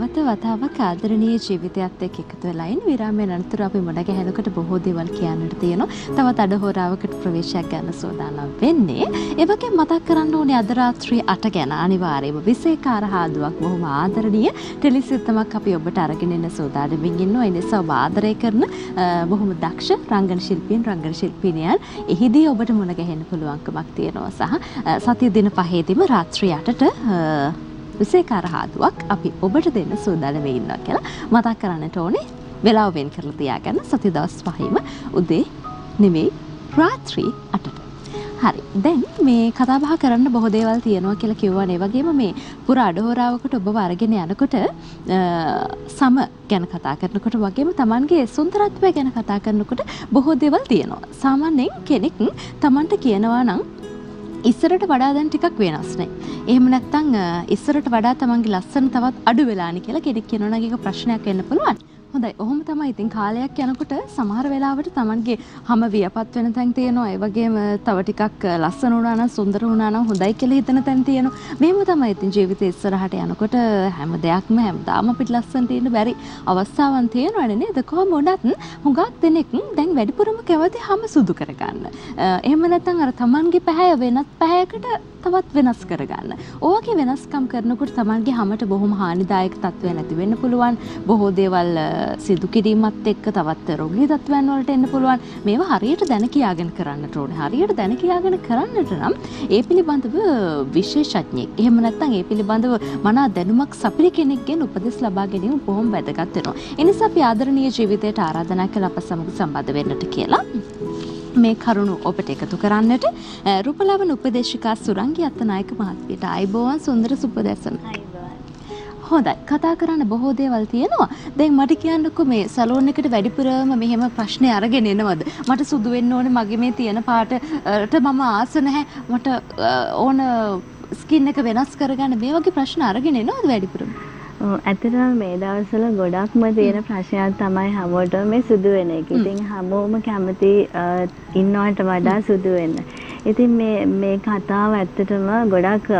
නැවත වතාවක් ආදරණීය ජීවිතයත් එක්ක එකතු වෙලා ඉන්න විරාමයෙන් අනතුරු අපි මුණ ගැහෙනකොට බොහෝ දේවල් කියන්නට තියෙනවා. තවත් අඩ හෝරාවකට ප්‍රවේශයක් ගන්න සූදානම් වෙන්නේ. ඒ වගේම මතක් කරන්න ඕනේ අද රාත්‍රියේ 8 ගැන අනිවාර්යයෙන්ම විශේෂකාර හාදුවක් බොහොම ආදරණීය ටෙලිසිත්තමක් අපි ඔබට අරගෙන එන්න සූදානම්ින් ඉන්නවා. ඒ නිසා ඔබ ආදරය කරන බොහොම දක්ෂ රංගන ශිල්පීන් රංගන ශිල්පිනියන් එහිදී ඔබට මුණ ගැහෙන්න පුළුවන්කමක් තියෙනවා සහ සතිය දින පහේදීම රාත්‍රී 8ට විසේකාර හාදුවක් අපි ඔබට දෙන්න සූදානම් වෙන්න කියලා මතක් කරන්නට ඕනේ වෙලාව වෙන් කරලා තියාගන්න සති දවස් පහේම උදේ නෙමෙයි රාත්‍රී 8ට. හරි. දැන් මේ කතා බහ කරන්න බොහෝ දේවල් තියෙනවා කියලා කිව්වනේ. වගේම මේ පුර අඩහෝරාවකට ඔබව අරගෙන යනකොට සම ගැන කතා කරනකොට වගේම Tamanගේ සුන්දරත්වය ගැන කතා කරනකොට බොහෝ දේවල් තියෙනවා. සාමාන්‍යයෙන් කෙනෙක් Tamanට කියනවා නම් ඉස්සරට වඩා දැන් ටිකක් වෙනස්නේ. එහෙම නැත්නම් ඉස්සරට වඩා තමන්ගේ ලස්සන තවත් අඩු වෙලානේ කියලා කෙනෙක් කියනවා නම් ඒක ප්‍රශ්නයක් වෙන්න පුළුවන්. හොඳයි. ඔහොම තමයි. ඉතින් කාලයක් යනකොට සමහර වෙලාවට Tamanගේ හැම වියපත් වෙන තැන් තියෙනවා. ඒ වගේම තව ටිකක් ලස්සන වුණා නම් සුන්දර වුණා නම් හොඳයි කියලා හිතන තැන් තියෙනවා. මේව තමයි ඉතින් ජීවිතේ ඉස්සරහට යනකොට හැම දෙයක්ම හැමදාම අපිට ලස්සන තියෙන්න බැරි අවස්ථාවන් තියෙනවනේ නේද? කොහොම වුණත් හුඟක් දෙනෙක් දැන් වැඩිපුරම කැමති හැම සුදු කරගන්න. එහෙම නැත්නම් අර Tamanගේ පැහැය වෙනත් පැහැයකට තවත් වෙනස් කරගන්න. ඕවගේ වෙනස්කම් කරනකොට තමන්ගේ හමට බොහොම හානිදායක තත්ත්වය නැති වෙන්න පුළුවන්. බොහෝ දේවල් සිදු කිරීමත් එක්ක තවත් රෝගී තත්ත්වයන් වලට එන්න පුළුවන්. මේවා හරියට දැන කියාගෙන කරන්නට ඕනේ. හරියට දැන කියාගෙන කරන්නට නම් ඒ පිළිබඳව විශේෂඥයෙක්. එහෙම නැත්නම් ඒ පිළිබඳව මනා දැනුමක් සපිරි කෙනෙක්ගෙන් උපදෙස් ලබා ගැනීම බොහොම වැදගත් වෙනවා. ඒ නිසා අපි ආදරණීය ජීවිතයට ආරාධනා කළ අප සමග සම්බන්ධ වෙන්නට කියලා. මේ කරුණු ඔබට එකතු කරන්නට රුපලාවන උපදේශිකා සුරංගි අත්තනායක මහත්මියට අයිබෝවන් සුන්දර සුපදැසන. හොඳයි කතා කරන්න බොහෝ දේවල් තියෙනවා. දැන් මට කියන්නකෝ මේ සලෝන් එකට වැඩිපුරම මෙහෙම ප්‍රශ්නේ අරගෙන එනවද? මට සුදු වෙන්න ඕනේ මගේ මේ තියෙන පාටට මම ආස නැහැ. මට ඕන ස්කින් එක වෙනස් කරගන්න මේ වගේ ප්‍රශ්න අරගෙන එනවද වැඩිපුරම? ඇත්තටම මේ දවස්වල ගොඩක්ම තියෙන ප්‍රශ්නයක් තමයි හැමෝටම මේ සුදු වෙන එක. ඉතින් හැමෝම කැමති ඉන්නවට වඩා සුදු වෙන්න. ඉතින් මේ මේ කතාව ඇත්තටම ගොඩක්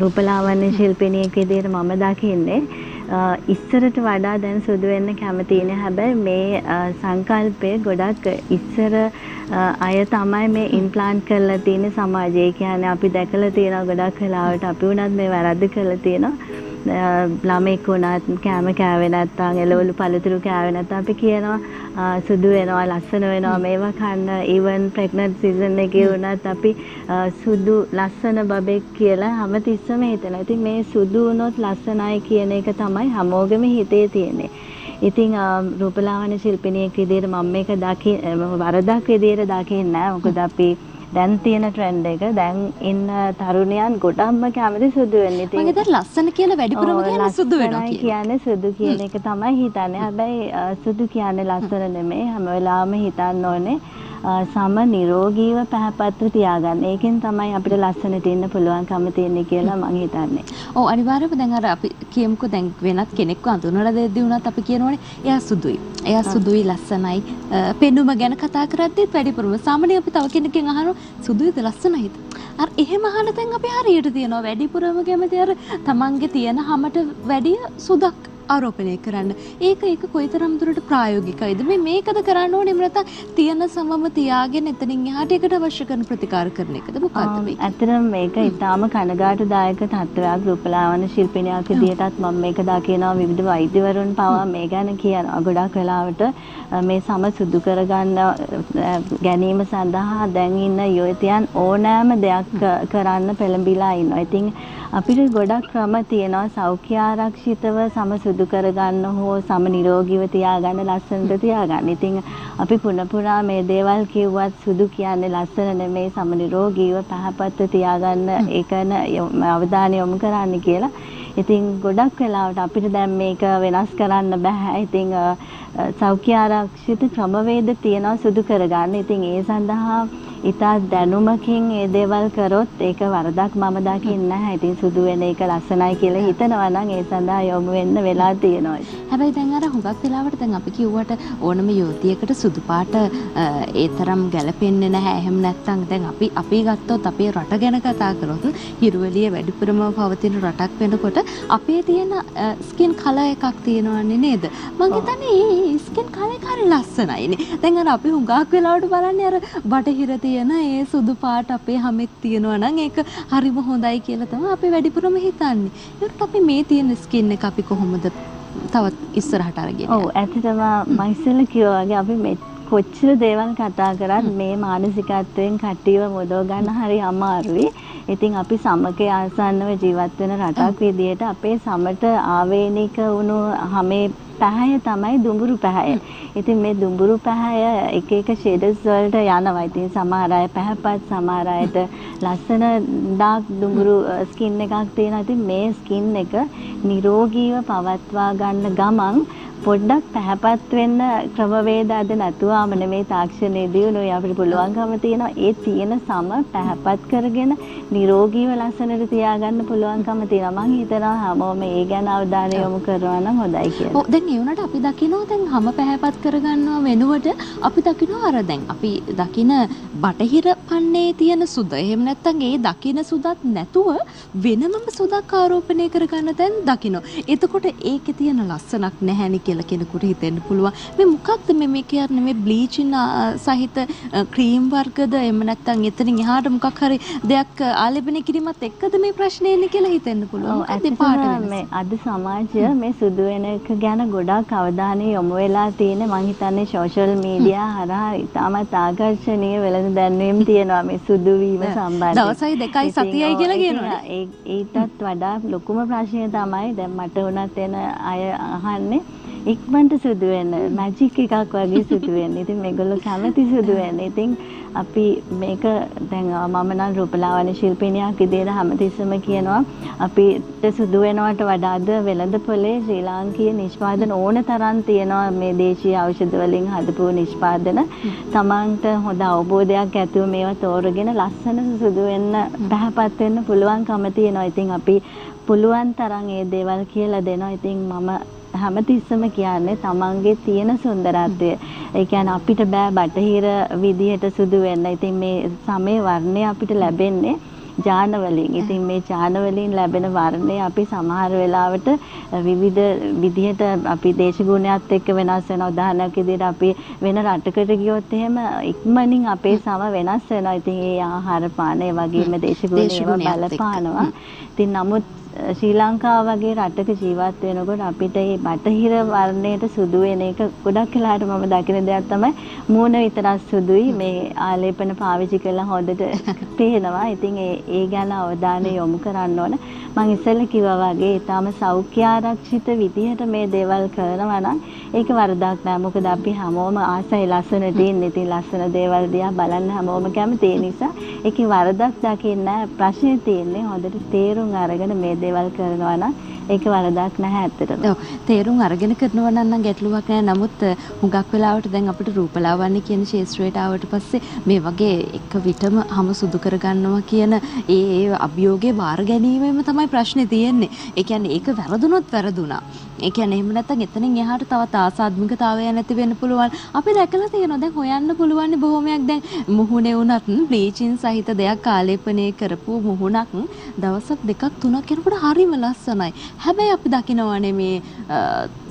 රූපලාවන්‍ය ශිල්පිනියෙක් විදිහට මම දකින්නේ ඉස්සරට වඩා දැන් සුදු වෙන්න කැමති ඉන්නේ. හැබැයි මේ සංකල්පය ගොඩක් ඉස්සර අය තමයි මේ ඉම්ප්ලාන්ට් කරලා තියෙන සමාජයේ. කියන්නේ අපි දැකලා තියෙනවා ගොඩක් වෙලාවට අපි වුණත් මේ වැරද්ද කරලා තියෙනවා. ළමෙක් වුණත් කෑම කෑවේ නැත්නම් එළවලු පළතුරු කෑවේ නැත්නම් අපි කියනවා සුදු වෙනවා ලස්සන වෙනවා මේවා කන්න even pregnant season එකේ වුණත් අපි සුදු ලස්සන බබෙක් කියලා හැමතිස්සම හිතනවා. ඉතින් මේ සුදු වුණොත් ලස්සනයි කියන එක තමයි හැමෝගෙම හිතේ තියෙන්නේ. ඉතින් රූපලාවන්‍ය ශිල්පිනියෙක් විදිහට මම මේක දකි වරදක් විදිහට දකින්නේ නැහැ. මොකද අපි දැන් තියෙන ට්‍රෙන්ඩ් එක දැන් ඉන්න තරුණයන් ගොඩක්ම කැමති සුදු වෙන්න. ඉතින් මගේ දැන් ලස්සන කියලා වැඩිපුරම කියන්නේ සුදු වෙනවා කියන්නේ සුදු කියන එක තමයි හිතන්නේ. හැබැයි සුදු කියන්නේ ලස්සන නෙමෙයි. හැම වෙලාවෙම හිතන්න ඕනේ සම නිරෝගීව පැහැපත්ව තියාගන්න. ඒකෙන් තමයි අපිට ලස්සනට ඉන්න පුළුවන්කම තියෙන්නේ කියලා මම හිතන්නේ. ඔව් අනිවාර්යයෙන්ම දැන් අර අපි කියමුකෝ දැන් වෙනත් කෙනෙක්ව අඳුනලා දෙද්දී වුණත් අපි කියනෝනේ එයා සුදුයි. එයා සුදුයි ලස්සනයි. පෙනුම ගැන කතා කරද්දිත් වැඩිපුරම සාමාන්‍යයෙන් අපි තව කෙනෙක්ගෙන් අහනවා සුදුයිද ලස්සනයිද? අර එහෙම අහන තැන් අපි හරියට තියනවා වැඩිපුරම කැමති අර තමන්ගේ තියෙන හැමට වැඩිය සුදක් ආරෝපණය කරන්න. ඒක ඒක කොයිතරම් දුරට ප්‍රායෝගිකයිද? මේ මේකද කරන්න ඕනේ නැත්නම් තියෙන සමම තියාගෙන එතනින් එහාට ඒකට අවශ්‍ය කරන ප්‍රතිකාර කරන එකද මොකද්ද මේ? ඇත්තටම මේක ඊටාම කනගාටුදායක තත්ත්වයක් රූපලාවන්‍ය ශිල්පිනියක් විදිහටත් මම මේක දකිනවා විවිධ වෛද්‍යවරුන් පවා මේ ගැන කියනවා. ගොඩක් වෙලාවට මේ සම සුදු කරගන්න ගැනීම සඳහා දැන් ඉන්න යුවතියන් ඕනෑම දෙයක් කරන්න පෙළඹිලා ඉන්නවා. ඉතින් අපිට ගොඩක් ක්‍රම තියෙනවා සෞඛ්‍ය ආරක්ෂිතව සම සුදු කරගන්න හෝ සම නිරෝගීව තියාගන්න ලස්සනට තියාගන්න. ඉතින් අපි පුන පුනා මේ දේවල් කිව්වත් සුදු කියන්නේ ලස්සන නෙමෙයි සම නිරෝගීව පහපත්ව තියාගන්න ඒකන අවධානය යොමු කරන්න කියලා. ඉතින් ගොඩක් වෙලාවට අපිට දැන් මේක වෙනස් කරන්න බෑ. ඉතින් සෞඛ්‍ය ආරක්ෂිත ක්‍රමවේද තියෙනවා සුදු කරගන්න. ඉතින් ඒ සඳහා ඉතා දැනුමකින් ඒ දේවල් කරොත් ඒක වරදක් මම දකින්නේ නැහැ. ඉතින් සුදු වෙන එක ලස්සනයි කියලා හිතනවා නම් ඒ සඳහා යොමු වෙන්න වෙලා තියෙනවා. හැබැයි දැන් අර හුඟක් වෙලාවට දැන් අපි කිව්වට ඕනම යුවතියකට සුදු පාට ඒ තරම් ගැලපෙන්නේ නැහැ. එහෙම නැත්නම් දැන් අපි අපි ගත්තොත් අපේ රට ගැන කතා කරොත් හිරුවලිය වැඩිපුරම පවතින රටක් වෙනකොට අපේ තියෙන ස්කින් කලර් එකක් තියෙනවන්නේ නේද? මං හිතන්නේ මේ ස්කින් කලර් එක හරි ලස්සනයිනේ. දැන් අර අපි හුඟක් වෙලාවට බලන්නේ අර බටහිර තියෙන ඒ සුදු පාට අපේ හැමෙත් තියෙනවා නම් ඒක හරිම හොඳයි කියලා තමයි අපි වැඩිපුරම හිතන්නේ. ඒකට අපි මේ තියෙන ස්කින් එක අපි කොහොමද තවත් ඉස්සරහට අරගෙන ඔව් ඇත්තටම මම ඉස්සෙල්ලා කිව්වා වගේ අපි මේ කොච්චර දේවල් කතා කරත් මේ මානසිකත්වයෙන් කට්ටියව මුදව ගන්න හරි අමාරුයි. ඉතින් අපි සමග ආසන්නව ජීවත් වෙන රටක් විදියට අපේ සමට ආවේනික වුණු හැමේ පැහැය තමයි දුඹුරු පැහැය. ඉතින් මේ දුඹුරු පැහැය එක එක ෂේඩස් වලට යනවා. ඉතින් සමහර අය පැහැපත් සමහර අයට ලස්සන ඩාර්ක් දුඹුරු ස්කින් එකක් තියෙනවා. ඉතින් මේ ස්කින් එක නිරෝගීව පවත්වා ගන්න ගමන් පොඩ්ඩක් පැහැපත් වෙන්න ක්‍රමවේද අද නැතුවම නෙමේ තාක්ෂණයේදී උනේ අපිට පුළුවන්කම තියෙනවා ඒ තියෙන සම පැහැපත් කරගෙන නිරෝගීව ලස්සනට තියාගන්න පුළුවන්කම තියෙනවා මම හිතනවා හැමෝම ඒ ගැන අවධානය යොමු කරනවා නම් හොඳයි කියලා. ඔව් දැන් ඒ වුණාට අපි දකිනවා දැන් හැම පැහැපත් කරගන්නවා වෙනුවට අපි දකිනවා අර දැන් අපි දකින බටහිර පන්නේ තියෙන සුද එහෙම නැත්නම් ඒ දකින සුදත් නැතුව වෙනමම සුදක් ආරෝපණය කරගන්න දැන් දකිනවා. එතකොට ඒකේ තියෙන ලස්සනක් නැහැනි කියලා කෙනෙකුට හිතෙන්න පුළුවන්. මේ මොකක්ද මේ මේ කියන්නේ මේ බ්ලීචින් සහිත ක්‍රීම් වර්ගද එහෙම නැත්නම් එතනින් එහාට මොකක් හරි දෙයක් ආලේපනය කිරීමත් එක්කද මේ ප්‍රශ්නේ එන්නේ කියලා හිතෙන්න පුළුවන්. ඇත්තටම මේ අද සමාජය මේ සුදු වෙන එක ගැන ගොඩාක් අවධානය යොමු වෙලා තියෙන මම හිතන්නේ සෝෂල් මීඩියා හරහා ඉතාමත් ආකර්ෂණීය වෙළඳ දැන්වීම් තියෙනවා මේ සුදු වීම සම්බන්ධයෙන්. දවසයි දෙකයි සතියයි කියලා කියනවා. ඊටත් වඩා ලොකුම ප්‍රශ්නය තමයි දැන් මට උනත් එන අය අහන්නේ ඉක්මනට සුදු වෙන්න මැජික් එකක් වගේ සුදු වෙන්න. ඉතින් මේගොල්ලෝ කැමති සුදු වෙන්න. ඉතින් අපි මේක දැන් මම නම් රූපලාවන්‍ය ශිල්පිනියක් විදිහට හැමතිස්සෙම කියනවා අපිට සුදු වෙනවට වඩාද වෙළඳපොලේ ශ්‍රී ලාංකීය නිෂ්පාදන ඕන තරම් තියෙනවා මේ දේශීය ඖෂධ වලින් හදපු නිෂ්පාදන. තමන්ට හොඳ අවබෝධයක් ඇතුව මේවා තෝරගෙන ලස්සන සුදු වෙන්න පහපත් වෙන්න පුළුවන්කම තියෙනවා. ඉතින් අපි පුළුවන් තරම් ඒ දේවල් කියලා දෙනවා. ඉතින් මම හැමතිස්සම කියන්නේ තමන්ගේ තියෙන සුන්දරත්වය. ඒ කියන්නේ අපිට බෑ බටහිර විදිහට සුදු වෙන්න. ඉතින් මේ සමේ වර්ණය අපිට ලැබෙන්නේ ජාන වලින්. ඉතින් මේ ජාන වලින් ලැබෙන වර්ණය අපි සමහර වෙලාවට විවිධ විදිහට අපි දේශගුණයත් එක්ක වෙනස් වෙනවා. උදාහරණයක් විදිහට අපි වෙන රටකට ගියොත් එහෙම ඉක්මනින් අපේ සම වෙනස් වෙනවා. ඉතින් ඒ ආහාර පාන ඒ වගේම දේශගුණ බලපානවා. ඉතින් නමුත් ශ්‍රී ලංකාව වගේ රටක ජීවත් වෙනකොට අපිට මේ බටහිර වර්ණයට සුදු වෙන එක ගොඩක් වෙලාවට මම දකින දෙයක් තමයි මූණ විතරක් සුදුයි මේ ආලේපන පාවිච්චි කළා හොඳට පේනවා. ඉතින් ඒ ඒ ගැන අවධානය යොමු කරන්න ඕන. මම ඉස්සෙල්ලා කිව්වා වගේ ඊටාම සෞඛ්‍ය ආරක්ෂිත විදිහට මේ දේවල් කරනවා නම් ඒක වරදක් නෑ. මොකද අපි හැමෝම ආසයි ලස්සනට ඉන්නේ. ඉතින් ලස්සන දේවල් දිහා බලන්න හැමෝම කැමති. ඒ නිසා ඒකේ වරදක් දකින්න ප්‍රශ්නේ තියෙන්නේ හොඳට තේරුම් අරගෙන මේ දේවල් කරනවා නම් ඒක වරදක් නැහැ ඇත්තටම. ඔව් තේරුම් අරගෙන කරනවා නම් ගැටලුවක් නැහැ. නමුත් හුඟක් වෙලාවට දැන් අපිට රූපලාවන්‍ය කියන ශාස්ත්‍රයට ආවට පස්සේ මේ වගේ එක විටම හැම සුදු කරගන්නවා කියන ඒ ඒ අභියෝගේ බාර ගැනීමෙම තමයි ප්‍රශ්නේ තියෙන්නේ. ඒ කියන්නේ ඒක වැරදුනොත් වැරදුනා. ඒ කියන්නේ එහෙම නැත්නම් එතනින් එහාට තවත් ආසාත්මිකතාවය නැති වෙන්න පුළුවන්. අපි දැකලා තියෙනවා දැන් හොයන්න පුළුවන් බොහොමයක් දැන් මුහුණේ වුණත් බ්ලීචින් සහිත දෙයක් ආලේපනය කරපු මුහුණක් දවසක් දෙකක් තුනක් යනකොට හරිම ලස්සනයි. හැබැයි අපි දකිනවනේ මේ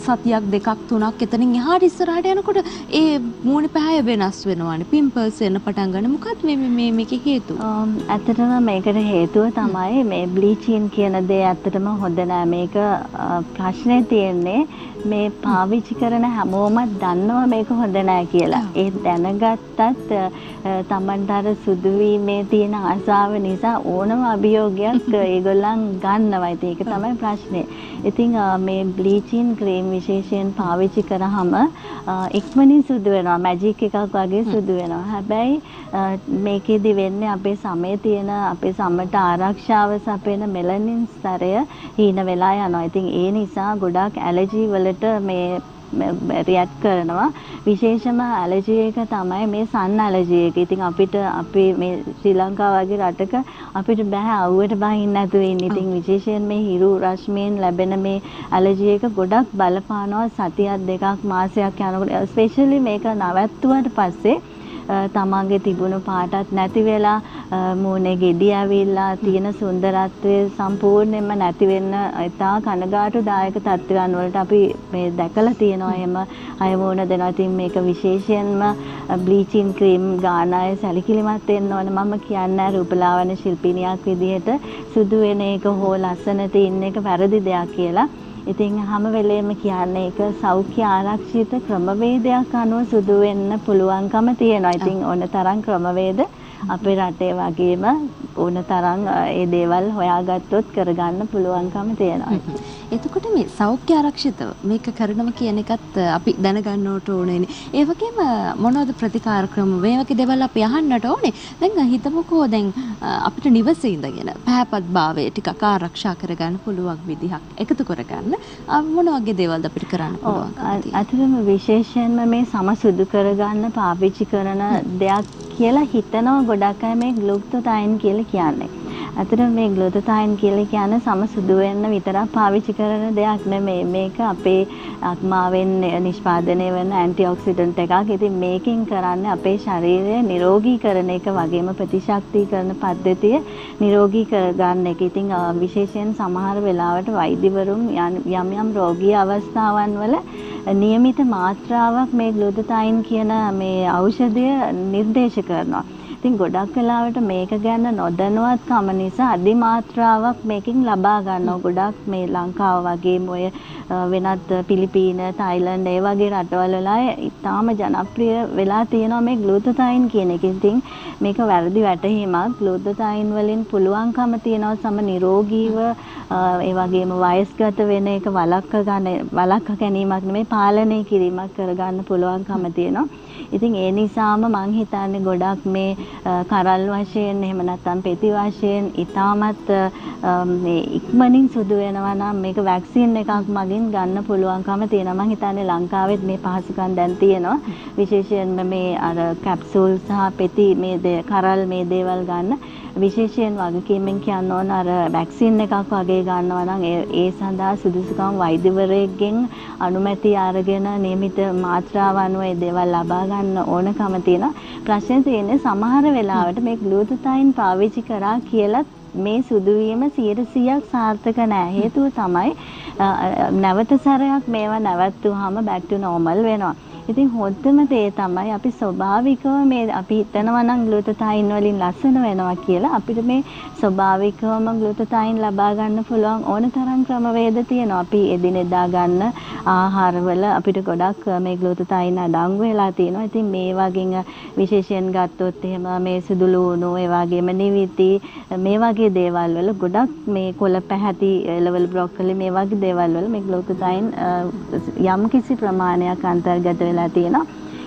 සතියක් දෙකක් තුනක් එතනින් එහාට ඉස්සරහට යනකොට ඒ මූණේ පැහැය වෙනස් වෙනවානේ. පිම්පල්ස් එන්න පටන් ගන්න. මොකක්ද මේ මේ මේකේ හේතුව? ඇත්තටම මේකට හේතුව තමයි මේ බ්ලීචින් කියන දේ ඇත්තටම හොඳ නෑ. මේක ප්‍රශ්නේ තියෙන්නේ මේ පාවිච්චි කරන හැමෝම දන්නවා මේක හොඳ නෑ කියලා. ඒ දැනගත්තත් තමන්ට අර සුදු වීමේ තියෙන ආසාව නිසා ඕනම අභියෝගයක් ඒගොල්ලන් ගන්නවා. ඒක තමයි ප්‍රශ්නේ. ඉතින් මේ බ්ලීචින් ක්‍රීම් විශේෂයෙන් පාවිච්චි කරාම ඉක්මනින් සුදු වෙනවා. මැජික් එකක් වගේ සුදු වෙනවා. හැබැයි මේකෙදි වෙන්නේ අපේ සමේ තියෙන අපේ සමට ආරක්ෂාව සපයන මෙලනින් ස්තරය හීන වෙලා යනවා. ඉතින් ඒ නිසා ගොඩාක් ඇලර්ජි වලට මේ රියැක්ට් කරනවා. විශේෂම ඇලර්ජි එක තමයි මේ සන් ඇලර්ජි එක. ඉතින් අපිට අපි මේ ශ්‍රී ලංකාව වගේ රටක අපිට බෑ අවුවට බහින්න නැතුව ඉන්න. ඉතින් විශේෂයෙන් මේ හිරු රශ්මියෙන් ලැබෙන මේ ඇලර්ජි එක ගොඩක් බලපානවා සතියක් දෙකක් මාසයක් යනකොට. ස්පෙෂලි මේක නවත්තුවට පස්සේ තමන්ගේ තිබුණු පාටත් නැති වෙලා මූණේ ගෙඩි ඇවිල්ලා තියෙන සුන්දරත්වය සම්පූර්ණයෙන්ම නැති වෙන්න ඉතා කනගාටුදායක තත්ත්වයන් වලට අපි මේ දැකලා තියෙනවා එහෙම අය මූණ දෙනවා. ඉතින් මේක විශේෂයෙන්ම බ්ලීචින් ක්‍රීම් ගාන අය සැලකිලිමත් වෙන්න ඕන. මම කියන්නේ රූපලාවන්‍ය ශිල්පිනියක් විදිහට සුදු වෙන එක හෝ ලස්සනට ඉන්න එක වැරදි දෙයක් කියලා. ඉතින් හැම වෙලේම කියන්නේ ඒක සෞඛ්‍ය ආරක්ෂිත ක්‍රමවේදයක් අනුව සුදු වෙන්න පුළුවන්කම තියෙනවා. ඉතින් ඕන තරම් ක්‍රමවේද අපේ රටේ වගේම ඕන තරම් ඒ දේවල් හොයාගත්තොත් කරගන්න පුළුවන්කම තියෙනවා. එතකොට මේ සෞඛ්‍ය ආරක්ෂිතව මේක කරනවා කියන එකත් අපි දැනගන්න ඕනේ. ඒ වගේම මොනවද ප්‍රතිකාර ක්‍රම මේ වගේ දේවල් අපි අහන්නට ඕනේ. දැන් හිතමුකෝ දැන් අපිට නිවසේ ඉඳගෙන පැහැපත් භාවය ටිකක් ආරක්ෂා කරගන්න පුළුවන් විදිහක් එකතු කරගන්න මොන වගේ දේවල්ද අපිට කරන්න පුළුවන්? අතරම විශේෂයෙන්ම මේ සම සුදු කරගන්න පාවිච්චි කරන දෙයක් කියලා හිතනවා ගොඩක් අය මේ ග්ලුක්තොතයින් කියලා කියන්නේ. ඇතට මේ ග්ලුටතයින් කියලා කියන්නේ සම සුදු වෙන්න විතරක් පාවිච්චි කරන දෙයක් නෙමෙයි. මේක අපේ ආත්මාවෙන් නිෂ්පාදනය වෙන ඇන්ටිඔක්සිඩන්ට් එකක්. ඉතින් මේකෙන් කරන්නේ අපේ ශරීරය නිරෝගී කරන එක වගේම ප්‍රතිශක්තිකරණ පද්ධතිය නිරෝගී කරගන්න එක. ඉතින් විශේෂයෙන් සමහර වෙලාවට වෛද්‍යවරුන් යම් යම් රෝගී අවස්ථාවන් වල නියමිත මාත්‍රාවක් මේ ග්ලුටතයින් කියන මේ ඖෂධය නිර්දේශ කරනවා. ඉතින් ගොඩක් වෙලාවට මේක ගැන නොදැනුවත්කම නිසා අධිමාත්‍රාවක් මේකෙන් ලබා ගන්නවා. ගොඩක් මේ ලංකාව වගේම ඔය වෙනත් පිලිපීන, තායිලන්ඩ් ඒ වගේ රටවල් වල ඉතාම ජනප්‍රිය වෙලා තියෙනවා මේ ග්ලූටතයින් කියන එක. ඉතින් මේක වැරදි වැටහීමක්. ග්ලූටතයින් වලින් පුළුවන්කම තියෙනවා සම නිරෝගීව ඒ වගේම වයස්ගත වෙන එක වළක්ව ගන්න වළක්ව ගැනීමක් නෙමෙයි පාලනය කිරීමක් කරගන්න පුළුවන්කම තියෙනවා. ඉතින් ඒ නිසාම මං හිතන්නේ ගොඩක් මේ කරල් වශයෙන් එහෙම නැත්නම් පෙති වශයෙන් ඊටමත් මේ ඉක්මනින් සුදු වෙනවා නම් මේක වැක්සින් එකක් මගින් ගන්න පුළුවන්කම තියෙනවා. මං හිතන්නේ ලංකාවෙත් මේ පහසුකම් දැන් තියෙනවා. විශේෂයෙන්ම මේ අර කැප්සූල් සහ පෙති මේ කරල් මේ දේවල් ගන්න විශේෂයෙන් වගකීමෙන් කියන්න ඕන අර වැක්සින් එකක් වගේ ගන්නවා නම් ඒ සඳහා සුදුසුකම් වෛද්‍යවරයෙක්ගෙන් අනුමැතිය අරගෙන නියමිත මාත්‍රාව අනුව ඒ දේවල් ලබා ගන්න ඕනකම තියෙනවා. ප්‍රශ්නේ තියෙන්නේ සමහර වෙලාවට මේ ග්ලූටතයින් පාවිච්චි කරා කියලා මේ සුදුවීම 100%ක් සාර්ථක නෑ. හේතුව තමයි නැවත සැරයක් මේවා නැවැත්තුවාම බැක් ටු නෝමල් වෙනවා. ඉතින් හොද්දම දේ තමයි අපි ස්වභාවිකව මේ අපි හිතනවා නම් ග්ලූටතයින් වලින් ලස්සන වෙනවා කියලා අපිට මේ ස්වභාවිකවම ග්ලූටතයින් ලබා ගන්න පුළුවන් ඕන තරම් ක්‍රමවේද තියෙනවා. අපි එදිනෙදා ගන්න ආහාරවල අපිට ගොඩක් මේ ග්ලූටතයින් අඩංගු වෙලා තියෙනවා. ඉතින් මේ වගේ විශේෂයෙන් ගත්තොත් එහෙම මේ සුදු ලුණු ඒ වගේම නිවිති මේ වගේ දේවල් වල ගොඩක් මේ කොළ පැහැති එළවලු බ්‍රොක්කොලි මේ වගේ දේවල් වල මේ ග්ලූටතයින් යම් කිසි ප්‍රමාණයක් අන්තර්ගත වෙලා වෙලා තියෙනවා.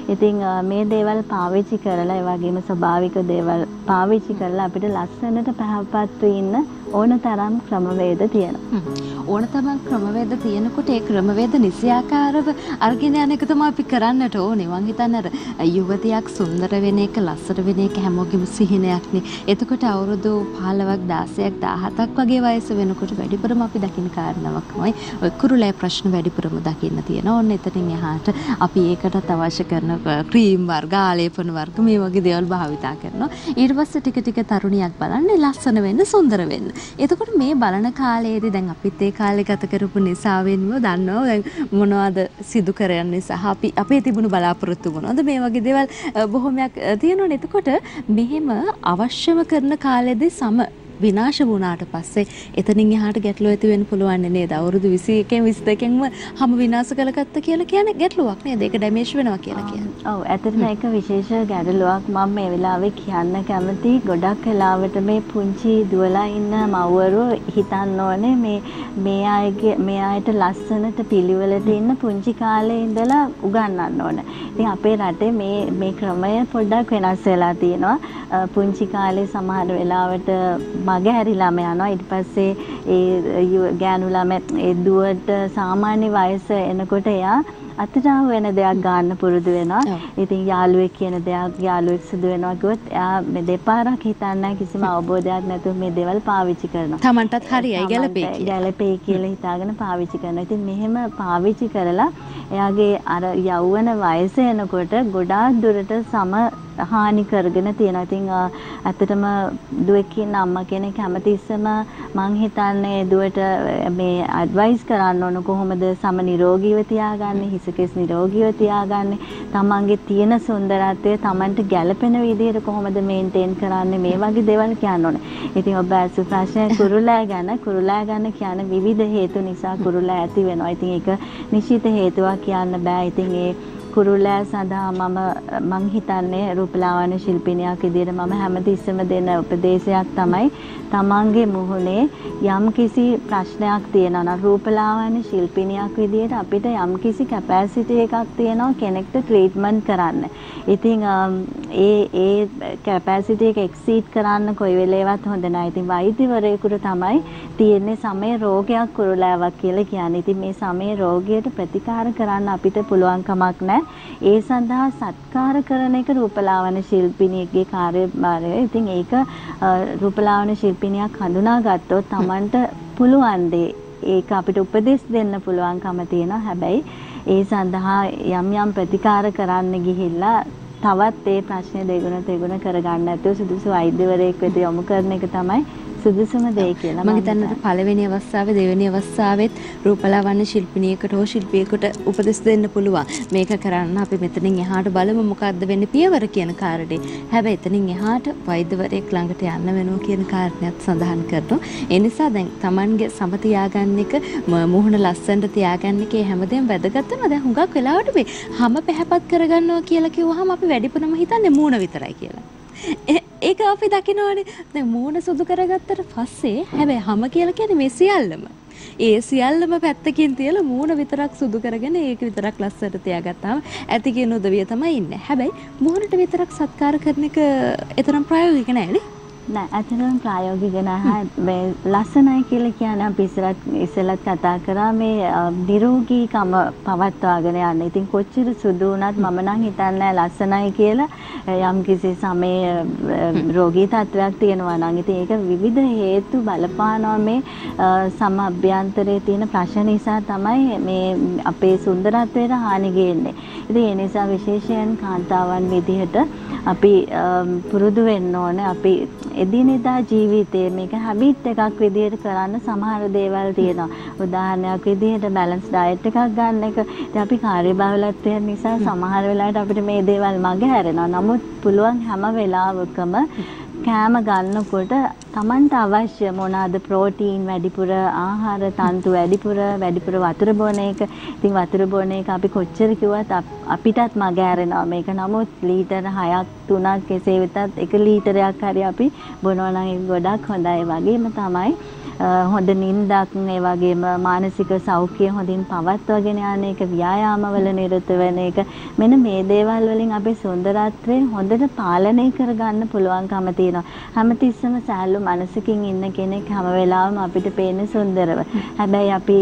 ඉතින් මේ දේවල් පාවිච්චි කරලා ඒ වගේම ස්වභාවික දේවල් පාවිච්චි කරලා අපිට ලස්සනට පැහැපත්ව ඉන්න ඕන තරම් ක්‍රමවේද තියෙනවා. ඕන තරම් ක්‍රමවේද තියෙනකොට ඒ ක්‍රමවේද නිසියාකාරව අරගෙන යන එක තමයි අපි කරන්නට ඕනේ. මං හිතන්නේ අර යුවතියක් සුන්දර වෙන එක ලස්සන වෙන එක හැමෝගෙම සිහිනයක්නේ. එතකොට අවුරුදු 15ක් 16ක් 17ක් වගේ වයස වෙනකොට වැඩිපුරම අපි දකින්න කාරණාවක්මයි ඔය කුරුලෑ ප්‍රශ්න වැඩිපුරම දකින්න තියෙනවා. ඔන්න එතනින් එහාට අපි ඒකටත් අවශ්‍ය කරන ක්‍රීම් වර්ග, ආලේපන වර්ග මේ වගේ දේවල් භාවිතා කරනවා. ඊට පස්සේ ටික ටික තරුණියක් බලන්නේ ලස්සන වෙන්න, සුන්දර වෙන්න. එතකොට මේ බලන කාලයේදී දැන් අපිත් ඒ කාලේ ගත කරපු නිසාවෙන්ම දන්නවා? දැන් මොනවද සිදු කරන්නේ සහ අපි අපේ තිබුණු බලාපොරොත්තු මොනවද? මේ වගේ දේවල් බොහොමයක් තියෙනවනේ. එතකොට මෙහෙම අවශ්‍යම කරන කාලෙදී සම විනාශ වුණාට පස්සේ එතනින් එහාට ගැටලුව ඇති වෙන්න පුළුවන් නේද? අවුරුදු 21කින් 22කින්ම හැම විනාශ කළගත්ත කියලා කියන්නේ ගැටලුවක් නේද? ඒක ඩැමේජ් වෙනවා කියලා කියන්නේ. ඔව් ඇත්තටම ඒක විශේෂ ගැටලුවක් මම මේ වෙලාවේ කියන්න කැමති. ගොඩක් වෙලාවට මේ පුංචි දුවලා ඉන්න මව්වරු හිතන්න ඕනේ මේ මේ අයගේ මේ අයට ලස්සනට පිළිවෙලට ඉන්න පුංචි කාලේ ඉඳලා උගන්වන්න ඕන. ඉතින් අපේ රටේ මේ මේ ක්‍රමය පොඩ්ඩක් වෙනස් වෙලා තියෙනවා. පුංචි කාලේ සමහර වෙලාවට මග හැරිලාම යනවා ඊට පස්සේ ඒ ගෑනු ළමයි ඒ දුවට සාමාන්‍ය වයස එනකොට එයා අතටාව වෙන දෙයක් ගන්න පුරුදු වෙනවා. ඉතින් යාළුවෙක් කියන දෙයක් යාළුවෙක් සිදු වෙනවා කිව්වොත් එයා මේ දෙපාරක් හිතන්නේ කිසිම අවබෝධයක් නැතුව මේ දේවල් පාවිච්චි කරනවා. Tamanටත් හරියයි ගැලපේ කියලා. ගැලපේ කියලා හිතාගෙන පාවිච්චි කරනවා. ඉතින් මෙහෙම පාවිච්චි කරලා එයාගේ අර යෞවන වයස එනකොට ගොඩාක් දුරට සම හානි කරගෙන තියෙනවා. ඉතින් ඇත්තටම දුවෙක් ඉන්න අම්මා කෙනෙක් හැමතිස්සම මං හිතන්නේ දුවට මේ ඇඩ්වයිස් කරන්න ඕන කොහොමද සම නිරෝගීව තියාගන්නේ, හිසකෙස් නිරෝගීව තියාගන්නේ, තමන්ගේ තියෙන සුන්දරත්වය තමන්ට ගැළපෙන විදිහට කොහොමද මේන්ටේන් කරන්නේ මේ වගේ දේවල් කියන්න ඕනේ. ඉතින් ඔබ අසු ප්‍රශ්නය කුරුලෑ ගැන කුරුලෑ ගැන කියන විවිධ හේතු නිසා කුරුලෑ ඇති වෙනවා. ඉතින් ඒක නිශ්චිත හේතුවක් කියන්න බෑ. ඉතින් ඒ කුරුල්ලෑ සඳහා මම මං හිතන්නේ රූපලාවන්‍ය ශිල්පිනියක් විදිහට මම හැමතිස්සෙම දෙන උපදේශයක් තමයි තමන්ගේ මුහුණේ යම් කිසි ප්‍රශ්නයක් තියෙනවා නම් රූපලාවන්‍ය ශිල්පිනියක් විදිහට අපිට යම් කිසි කැපැසිටි එකක් තියෙනවා කෙනෙක්ට ට්‍රීට්මන්ට් කරන්න. ඉතින් ඒ ඒ කැපැසිටි එක එක්සීඩ් කරන්න කොයි වෙලේවත් හොඳ නැහැ. ඉතින් වෛද්‍යවරයෙකුට තමයි තියෙන්නේ සමේ රෝගයක් කුරුලෑවක් කියලා කියන්නේ. ඉතින් මේ සමේ රෝගයට ප්‍රතිකාර කරන්න අපිට පුළුවන් කමක් නැහැ. ඒ සඳහා සත්කාර කරන එක රූපලාවන්‍ය ශිල්පිනියගේ කාර්යභාරය. ඉතින් ඒක රූපලාවන්‍ය ශිල්පිනියක් හඳුනාගත්තොත් Tamanට පුළුවන් ඒක අපිට උපදෙස් දෙන්න පුළුවන්කම තියෙනවා. හැබැයි ඒ සඳහා යම් යම් ප්‍රතිකාර කරන්න ගිහිල්ලා තවත් ඒ ප්‍රශ්නේ දෙගුණ තෙගුණ කරගන්න නැතුව සුදුසු වෛද්‍යවරයෙක් වෙත යොමු කරන එක තමයි සුදුසුම දේ කියලා මම හිතන්නේ පළවෙනි අවස්ථාවේ දෙවෙනි අවස්ථාවෙත් රූපලාවන්‍ය ශිල්පිනියකට හෝ ශිල්පියෙකුට උපදෙස් දෙන්න පුළුවන්. මේක කරන්න අපි මෙතනින් එහාට බලමු මොකද්ද වෙන්නේ පියවර කියන කාරණේ. හැබැයි එතනින් එහාට වෛද්‍යවරයෙක් ළඟට යන්න වෙනවා කියන කාරණයක් සඳහන් කරනවා. ඒ නිසා දැන් Tamanගේ සම තියාගන්න එක මුහුණ ලස්සනට තියාගන්න එකේ හැමදේම වැදගත්ම දැන් හුඟක් වෙලාවට මේ හැම පැහැපත් කරගන්නවා කියලා කිව්වහම අපි වැඩිපුරම හිතන්නේ මූණ විතරයි කියලා. ඒක අපි දකිනවනේ දැන් මූණ සුදු කරගත්තට පස්සේ හැබැයි හැම කියලා කියන්නේ මේ සියල්ලම. ඒ සියල්ලම පැත්තකින් තියලා මූණ විතරක් සුදු කරගෙන ඒක විතරක් ලස්සට තියාගත්තාම ඇති කියන උදවිය තමයි ඉන්නේ. හැබැයි මූණට විතරක් සත්කාර කරන එක එතරම් ප්‍රායෝගික නෑනේ. නෑ ඇත්තටම ප්‍රායෝගික නැහැ මේ ලස්සනයි කියලා කියන්නේ අපි ඉස්සරත් ඉස්සෙල්ලත් කතා කරා මේ නිරෝගීකම පවත්වාගෙන යන්න. ඉතින් කොච්චර සුදු වුණත් මම නම් හිතන්නේ ලස්සනයි කියලා යම් කිසි සමේ රෝගී තත්වයක් තියෙනවා නම් ඉතින් ඒක විවිධ හේතු බලපානවා මේ සම අභ්‍යන්තරයේ තියෙන ප්‍රශ්න නිසා තමයි මේ අපේ සුන්දරත්වයට හානි ගේන්නේ. ඉතින් ඒ නිසා විශේෂයෙන් කාන්තාවන් විදිහට අපි පුරුදු වෙන්න ඕනේ අපි එදිනෙදා ජීවිතයේ මේක හැබිට් එකක් විදිහට කරන්න සමහර දේවල් තියෙනවා. උදාහරණයක් විදිහට බැලන්ස් ඩයට් එකක් ගන්න එක. ඉතින් අපි කාර්යබහුලත්වය නිසා සමහර වෙලාවට අපිට මේ දේවල් මග හැරෙනවා. නමුත් පුළුවන් හැම වෙලාවකම කෑම ගන්නකොට Tamanට අවශ්‍ය මොනවාද ප්‍රෝටීන් වැඩිපුර ආහාර තන්තු වැඩිපුර වැඩිපුර වතුර බොන එක. ඉතින් වතුර බොන එක අපි කොච්චර කිව්වත් අපිටත් මග ඇරෙනවා මේක. නමුත් ලීටර 6ක් 3ක් කෙසේ වෙතත් එක ලීටරයක් හරි අපි බොනවා නම් ඒක ගොඩක් හොඳයි. වගේම තමයි හොඳ නිින්දක් ඒ වගේම මානසික සෞඛ්‍යය හොඳින් පවත්වාගෙන යන එක ව්‍යායාමවල නිරත වෙන එක. මෙන්න මේ දේවල් වලින් අපේ සුන්දරත්වය හොඳට පාලනය කරගන්න පුළුවන්කම තියෙනවා. හැමතිස්සම සෑහළු මනසකින් ඉන්න කෙනෙක් හැම වෙලාවෙම අපිට පේන්නේ සුන්දරව. හැබැයි අපි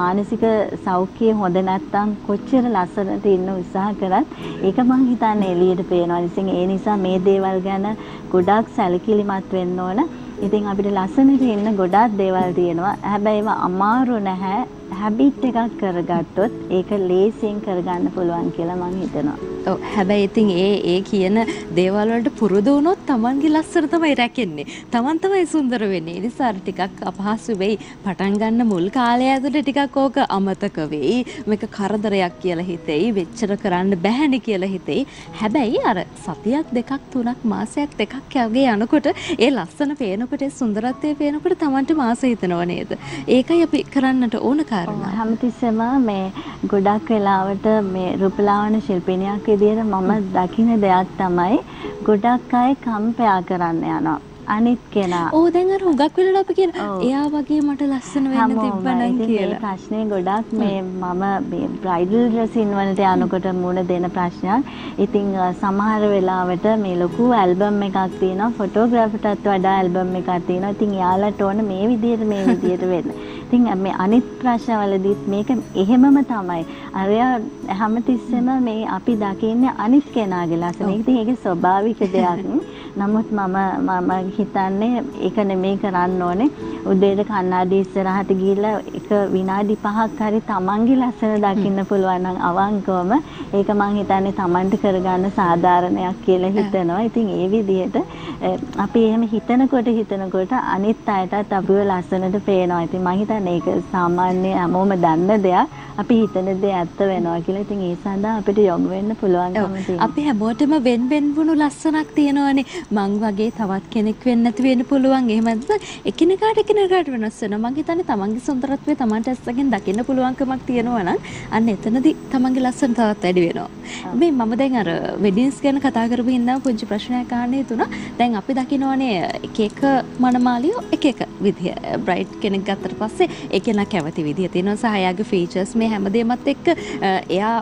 මානසික සෞඛ්‍යය හොඳ නැත්තම් කොච්චර ලස්සනට ඉන්න උත්සාහ කරත් ඒක මං හිතන්නේ එළියට පේනවා. ඉතින් ඒ නිසා මේ දේවල් ගැන ගොඩක් සැලකිලිමත් වෙන්න ඕන. ඉතින් අපිට ලස්සනට ඉන්න ගොඩාක් දේවල් තියෙනවා. හැබැයි ඒවා අමාරු නැහැ. හැබිට් එකක් කරගත්තොත් ඒක ලේසියෙන් කරගන්න පුළුවන් කියලා මම හිතනවා. ඔව් හැබැයි ඉතින් ඒ ඒ කියන දේවල් වලට පුරුදු වුණොත් Tamanගේ ලස්සන තමයි රැකෙන්නේ. Taman තමයි සුන්දර වෙන්නේ. ඒ නිසා ටිකක් අපහසු වෙයි. පටන් ගන්න මුල් කාලය ඇතුළේ ටිකක් ඕක අමතක වෙයි. මේක කරදරයක් කියලා හිතෙයි. වෙච්චර කරන්න බැහැනේ කියලා හිතෙයි. හැබැයි අර සතියක් දෙකක් තුනක් මාසයක් දෙකක් වගේ යනකොට ඒ ලස්සන පේනකොට ඒ සුන්දරත්වය පේනකොට Tamanට මාස හිතනව නේද? ඒකයි අපි කරන්නට ඕන කාරණා. හැමතිස්සෙම මේ ගොඩක් වෙලාවට මේ රූපලාවන්‍ය ශිල්පිනියක් විදිහට මම දකින දෙයක් තමයි ගොඩක් අය කම්පයා කරන්න යනවා. අනිත් කෙනා ඕ දැන් අර හුඟක් වෙලාවට අපි කියන. එයා වගේ මට ලස්සන වෙන්න. තිබ්බනම් කියලා. ප්‍රශ්නේ ගොඩක් මේ මම මේ බ්‍රයිඩල් ඩ්‍රෙස් ඉන්වලට යනකොට මුණ දෙන ප්‍රශ්නයක්. ඉතින් සමහර වෙලාවට මේ ලොකු ඇල්බම් එකක් තියෙනවා ෆොටෝග්‍රැෆර්ටත් වඩා ඇල්බම් එකක් තියෙනවා. ඉතින් යාලට ඕන මේ විදිහට මේ විදිහට වෙන්න. ඉතින් මේ අනිත් ප්‍රශ්නවලදීත් මේක එහෙමම තමයි. අරයා හැමතිස්සෙම මේ අපි දකින්නේ අනිත් කෙනාගේ ලස්සන. ඉතින් ඒක ස්වභාවික දෙයක්. නමුත් මම මම හිතන්නේ ඒක නෙමෙයි කරන්න ඕනේ. උදේට කණ්ණාඩි ඉස්සරහට ගිහිල්ලා එක විනාඩි 5ක් හරි තමන්ගේ ලස්සන දකින්න පුළුවන් නම් අවංකවම ඒක මං හිතන්නේ තමන්ට කරගන්න සාධාරණයක් කියලා හිතනවා. ඉතින් ඒ විදිහට අපි එහෙම හිතනකොට හිතනකොට අනිත් අයටත් අපිව ලස්සනට පේනවා. ඉතින් මං හිතන්නේ ඒක සාමාන්‍ය හැමෝම දන්න දෙයක්. අපි හිතන දේ ඇත්ත වෙනවා කියලා. ඉතින් ඒ සඳහා අපිට යොමු වෙන්න පුළුවන්කම තියෙනවා. අපි හැමෝටම වෙන් වෙන් වුණු ලස්සනක් තියෙනවනේ. මං වගේ තවත් කෙනෙක් වෙන්න නැති වෙන්න පුළුවන්. එහෙම නැත්නම් එකිනෙකාට එකිනෙකාට වෙනස් වෙනවා. මං හිතන්නේ තමන්ගේ සුන්දරත්වය තමන්ට ඇස්සකින් දකින්න පුළුවන්කමක් තියෙනවා නම් අන්න එතනදී තමන්ගේ ලස්සන තවත් වැඩි වෙනවා. මේ මම දැන් අර වෙඩින්ස් ගැන කතා කරපු හින්දා පුංචි ප්‍රශ්නයක් අහන්න හිතුණා. දැන් අපි දකිනවනේ එක එක මනමාලියෝ එක එක විදිය. බ්‍රයිට් කෙනෙක් ගත්තට පස්සේ ඒ කෙනා කැමති විදිය තියෙනවා සහ එයාගේ ෆීචර්ස් මේ හැමදේමත් එක්ක එයා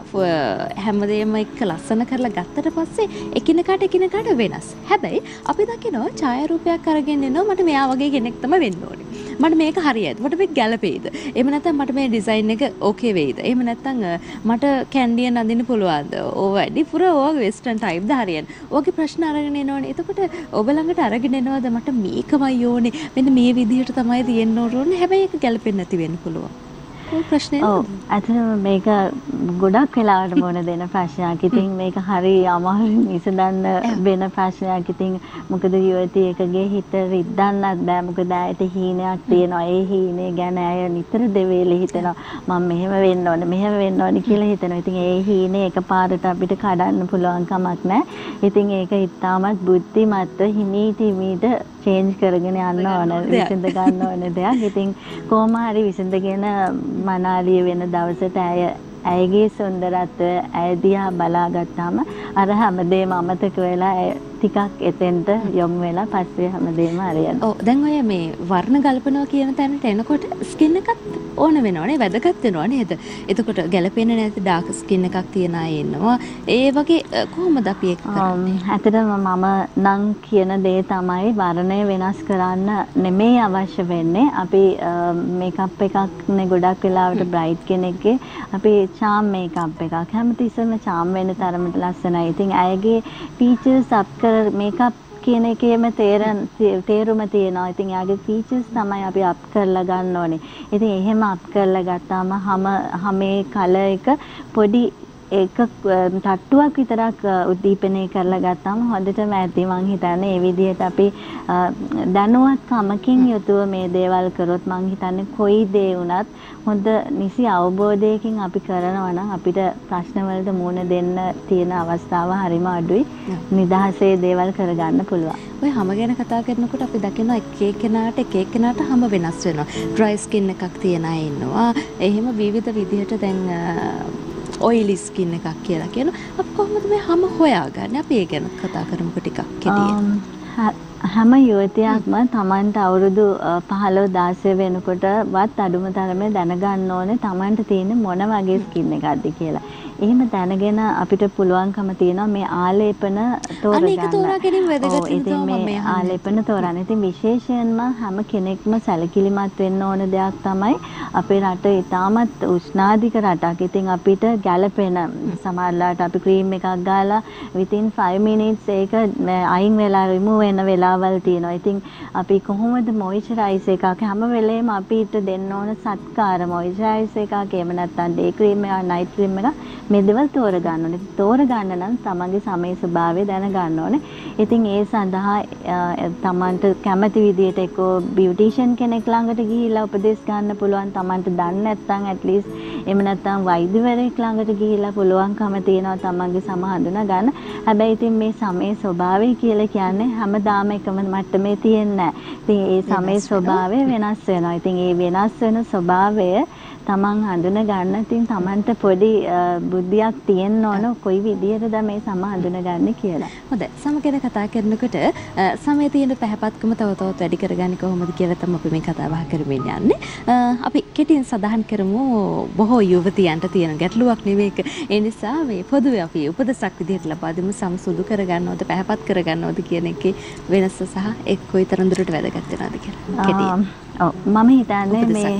හැමදේම එක්ක ලස්සන කරලා ගත්තට පස්සේ එකිනෙකාට එකිනෙකාට වෙනස්. හැබැයි අපි දකිනවා ඡායාරූපයක් අරගෙන එනවා මට මෙයා වගේ කෙනෙක් තමයි වෙන්න ඕනේ. මට මේක හරියයිද? මට මේක ගැළපෙයිද? එහෙම නැත්නම් මට මේ ඩිසයින් එක ඕකේ වෙයිද? එහෙම නැත්නම් අ, මට කැන්ඩිය නදින්න පුළුවන්ද? ඕව වැඩිපුර ඕව වෙස්ටර්න් ටයිප්ද හරියන්නේ. ඕකේ ප්‍රශ්න අරගෙන එනවනේ. එතකොට ඔබ ළඟට අරගෙන එනවද මට මේකමයි ඕනේ. මෙන්න මේ විදිහට තමයි තියෙන්න ඕනේ. හැබැයි ඒක ගැළපෙන්නේ නැති වෙන්න පුළුවන්. ඔය ප්‍රශ්නේ ඔව්? ඇත්තටම මේක ගොඩක් වෙලාවට මොන දෙන ප්‍රශ්නයක්. ඉතින් මේක හරි අමාරුයි විසඳන්න වෙන ප්‍රශ්නයක්. ඉතින් මොකද යුවති එකගේ හිත රිද්දන්නත් බෑ. මොකද ඇයට හීනයක් තියෙනවා. ඒ හීනේ ගැන ඇය නිතර දෙවේලේ හිතනවා. මම මෙහෙම වෙන්න ඕනේ, මෙහෙම වෙන්න ඕනේ කියලා හිතනවා. ඉතින් ඒ හීනේ එකපාරට අපිට කඩන්න පුළුවන් කමක් නැහැ. ඉතින් ඒක ඉතාමත් බුද්ධිමත්ව හිමීට හිමීට චේන්ජ් කරගෙන යන්න ඕන. විසඳ ගන්න ඕන දෙයක්. ඉතින් කොහොම හරි විසඳගෙන මනාලිය වෙන දවසට ඇය ඇයගේ සුන්දරත්වය ඇය දිහා බලාගත්තාම අර හැමදේම අමතක වෙලා ඇය ටිකක් එතෙන්ට යොමු වෙලා පස්සේ හැමදේම හරියනවා. ඔව් දැන් ඔය මේ වර්ණ ගල්පනවා කියන තැනට එනකොට ස්කින් එකත් ඕන වෙනවනේ වැදගත් වෙනවා නේද? එතකොට ගැළපෙන්නේ නැති ඩාර්ක් ස්කින් එකක් තියන අය ඉන්නවා. ඒ වගේ කොහොමද අපි ඒක කරන්නේ? ඇත්තටම මම නම් කියන දේ තමයි වර්ණය වෙනස් කරන්න නෙමෙයි අවශ්‍ය වෙන්නේ. අපි මේකප් එකක් නේ ගොඩක් වෙලාවට බ්‍රයිට් කෙනෙක්ගේ අපි චාම් මේකප් එකක් හැමතිස්සෙම චාම් වෙන තරමට ලස්සනයි. ඉතින් ඇයගේ ෆීචර්ස් අප් කර මේකප් කියන එකේම තේරන් තේරුම තියෙනවා. ඉතින් එයාගේ ෆීචර්ස් තමයි අපි අප් කරලා ගන්න ඕනේ. ඉතින් එහෙම අප් කරලා ගත්තාම හැම හැමේ කලර් එක පොඩි ඒක අ, තට්ටුවක් විතරක් අ, උද්දීපනය කරලා ගත්තාම හොඳටම ඇති මං හිතන්නේ ඒ විදිහට අපි අ, දැනුවත්කමකින් යුතුව මේ දේවල් කරොත් මං හිතන්නේ කොයි දේ වුණත් හොඳ නිසි අවබෝධයකින් අපි කරනවා නම් අපිට ප්‍රශ්න වලට මුහුණ දෙන්න තියෙන අවස්ථාව හරිම අඩුයි. නිදහසේ දේවල් කරගන්න පුළුවන්. ඔය හැම ගැන කතා කරනකොට අපි දකිනවා එක එක්කෙනාට එක එක්කෙනාට හැම වෙනස් වෙනවා. ඩ්‍රයි ස්කින් එකක් තියන අය ඉන්නවා. එහෙම විවිධ විදිහට දැන් ඔයිලි ස්කින් එකක් කියලා කියනවා. අපි කොහොමද මේ හැම හොයාගන්නේ? අපි ඒ ගැන කතා කරමුකෝ ටිකක් කෙටියෙන්. Um, හ- හැම යුවතියක්ම තමන්ට අවුරුදු අ, 15 16 වෙනකොට වත් අඩුම තරමේ දැනගන්න ඕනේ තමන්ට තියෙන මොන වගේ ස්කින් එකක්ද කියලා. එහෙම දැනගෙන අපිට පුළුවන්කම තියෙනවා මේ ආලේපන තෝරගන්න. අන්න ඒක තෝරා ගැනීම වැදගත් ඔව්, වෙන ඉතින් තමයි මම මේ. ආලේපන තෝරන්න. ඉතින් විශේෂයෙන්ම හැම කෙනෙක්ම සැලකිලිමත් වෙන්න ඕන දෙයක් තමයි අපේ රට ඉතාමත් උෂ්ණාධික රටක්. ඉතින් අපිට ගැළපෙන සමහරලාට අපි ක්‍රීම් එකක් ගාලා within 5 minutes ඒක අයින් වෙලා remove වෙන වෙලාවල් තියෙනවා. ඉතින් අපි කොහොමද moisturize එකක් හැම වෙලේම අපිට දෙන්න ඕන සත්කාර moisturize එකක් එහෙම නැත්නම් day cream එකක් night cream එකක් මේ දේවල් තෝරගන්න ඕනේ. තෝරගන්න නම් තමන්ගේ සමේ ස්වභාවය දැනගන්න ඕනේ. ඉතින් ඒ සඳහා තමන්ට කැමති විදියට එක්කෝ බියුටිෂියන් කෙනෙක් ළඟට ගිහිල්ලා උපදෙස් ගන්න පුළුවන්. තමන්ට දන්නේ නැත්නම් at least එහෙම නැත්නම් වෛද්‍යවරයෙක් ළඟට ගිහිල්ලා පුළුවන්කම තියෙනවා තමන්ගේ සම හඳුනා ගන්න. හැබැයි ඉතින් මේ සමේ ස්වභාවය කියලා කියන්නේ හැමදාම එකම මට්ටමේ තියෙන්නේ නැහැ. ඉතින් ඒ සමේ. ස්වභාවය වෙනස් වෙනවා. ඉතින් ඒ වෙනස් වෙන ස්වභාවය තමන් හඳුන ගන්න ඉතින් තමන්ට පොඩි බුද්ධියක් තියෙන්න ඕන කොයි විදිහටද මේ සම හඳුනගන්නේ කියලා. හොඳයි. සම ගැන කතා කරනකොට සමේ තියෙන පැහැපත්කම තව තවත් වැඩි කරගන්නේ කොහොමද කියලා තමයි අපි මේ කතා බහ කරමින් යන්නේ. අපි කෙටියෙන් සඳහන් කරමු බොහෝ යුවතියන්ට තියෙන ගැටලුවක් නෙවෙයි ඒක. ඒ නිසා මේ පොදුවේ අපි උපදෙසක් විදිහට ලබා දෙමු සම සුදු කරගන්නවද පැහැපත් කරගන්නවද කියන එකේ වෙනස සහ එක් කොයිතරම් දුරට වැදගත් වෙනවද කියලා. කෙටියෙන්. ඔව් මම හිතන්නේ මේ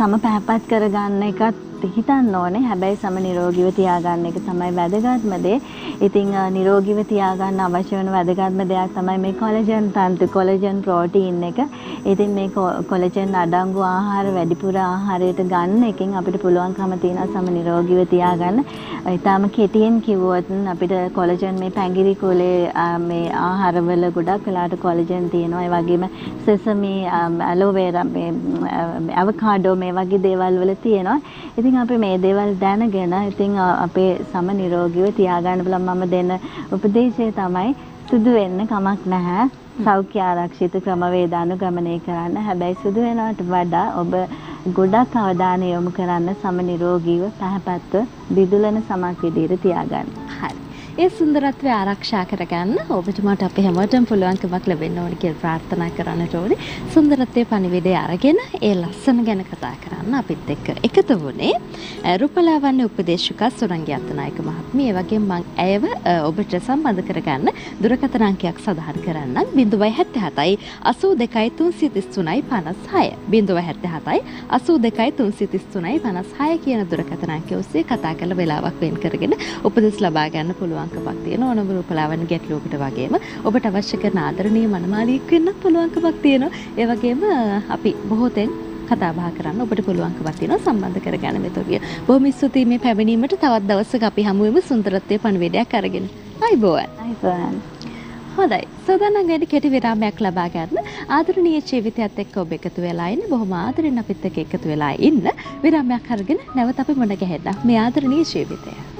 සම පැහැපත් කරගන්න එකත් හිතන්න ඕනේ. හැබැයි සම නිරෝගීව තියාගන්න එක තමයි වැදගත්ම දේ. ඉතින් නිරෝගීව තියාගන්න අවශ්‍ය වෙන වැදගත්ම දෙයක් තමයි මේ කොලජන් තන්තු කොලජන් ප්‍රෝටීන් එක. ඉතින් මේ කොලජන් අඩංගු ආහාර වැඩිපුර ආහාරයට ගන්න එකෙන් අපිට පුළුවන්කම තියෙනවා සම නිරෝගීව තියාගන්න. ඊටාම කෙටියෙන් කිව්වොත් අපිට කොලජන් මේ පැංගිරි කුලේ මේ ආහාරවල ගොඩක් වෙලාට කොලජන් තියෙනවා. ඒ වගේම සෙසමි ඇලෝවේරා මේ අවකාඩෝ මේ වගේ දේවල් වල තියෙනවා. ඉතින් ඉතින් අපි මේ දේවල් දැනගෙන ඉතින් අපේ සම නිරෝගීව තියාගන්න බලන්න මම දෙන උපදේශය තමයි සුදු වෙන්න කමක් නැහැ. සෞඛ්‍ය ආරක්ෂිත ක්‍රමවේද අනුගමනය කරන්න. හැබැයි සුදු වෙනවට වඩා ඔබ ගොඩක් අවධානය යොමු කරන්න සම නිරෝගීව පැහැපත්ව දිදුලන සමක් විදිහට තියාගන්න. හරි. ඒ සුන්දරත්වය ආරක්ෂා කරගන්න ඔබතුමාට අපේ හැමෝටම පුළුවන්කමක් ලැබෙන්න ඕනි කියලා ප්‍රාර්ථනා කරන්නට ඕනේ. සුන්දරත්වයේ පණිවිඩය අරගෙන ඒ ලස්සන ගැන කතා කරන්න අපිත් එක්ක එකතු වුණේ රූපලාවන්‍ය උපදේශක සුරංගි අත්තනායක මහත්මිය. ඒ වගේම මම ඇයව ඔබට සම්බන්ධ කරගන්න දුරකථන අංකයක් සඳහන් කරන්නම් 077යි 82යි 333යි 56. 077යි 82යි 333යි 56 කියන දුරකථන අංකය ඔස්සේ කතා කරලා වෙලාවක් වෙන් කරගෙන උපදෙස් ලබා ගන්න පුළුවන්. පුළුවන්කමක් තියෙනවා ඕනම රූපලාවන්‍ය ගැටලුවකට වගේම ඔබට අවශ්‍ය කරන ආදරණීය මනමාලියෙක් වෙන්නත් පුළුවන්කමක් තියෙනවා. ඒ වගේම අපි බොහෝ තෙන් කතා බහ කරන්න ඔබට පුළුවන්කමක් තියෙනවා සම්බන්ධ කරගන්න මෙතොරිය. බොහොම ස්තුතියි මේ පැමිණීමට තවත් දවසක අපි හමු වෙමු සුන්දරත්වයේ පණිවිඩයක් අරගෙන. අයිබෝවන්. අයිබෝවන්. හොඳයි සෝදානම් වැඩි කෙටි විරාමයක් ලබා ගන්න ආදරණීය ජීවිතයත් එක්ක ඔබ එකතු වෙලා ඉන්න බොහොම ආදරෙන් අපිත් එක්ක එකතු වෙලා ඉන්න විරාමයක් අරගෙන නැවත අපි මුණ ගැහෙන්න මේ ආදරණීය ජීවිතය